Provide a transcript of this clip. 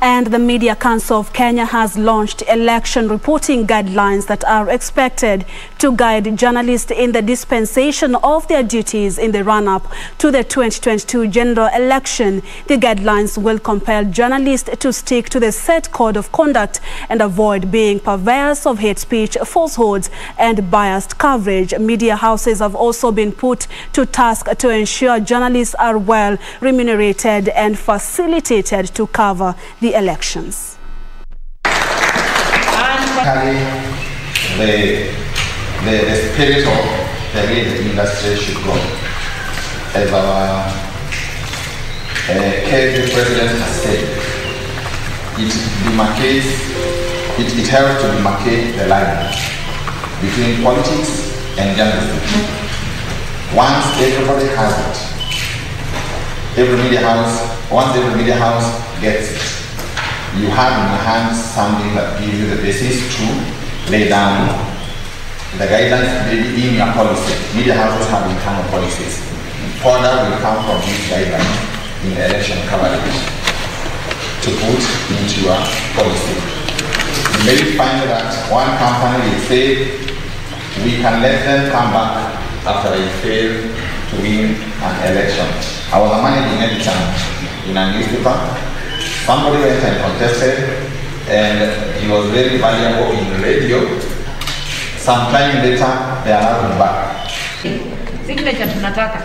é and the Media Council of Kenya has launched election reporting guidelines that are expected to guide journalists in the dispensation of their duties in the run-up to the 2022 general election. The guidelines will compel journalists to stick to the set code of conduct and avoid being purveyors of hate speech, falsehoods, and biased coverage. Media houses have also been put to task to ensure journalists are well remunerated and facilitated to cover the elections. carry the, the, the spirit of the way industry should go. As our uh, president has said, it demarcates, it, it helps to demarcate the line between politics and journalism. Once everybody has it, every media house, once every media house gets it, you have in your hands something that gives you the basis to lay down the guidelines maybe in your policy. Media houses have internal policies. Further will come from these guidelines in the election coverage to put into your policy. You may find that one company will say we can let them come back after they fail to win an election. I was a managing editor in a newspaper somebody went and contested and he was very valuable in radio. Sometime later, they are back. Signature tunataka